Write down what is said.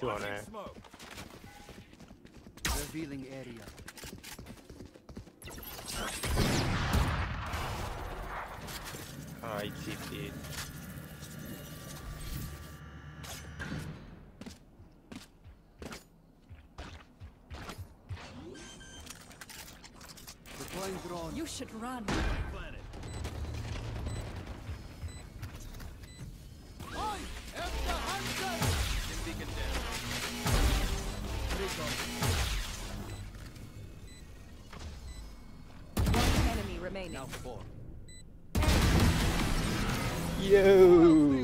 Two on A. Revealing area. He TP'd. Deploying drone. You should run. Planet. Remaining. Now four. Yo!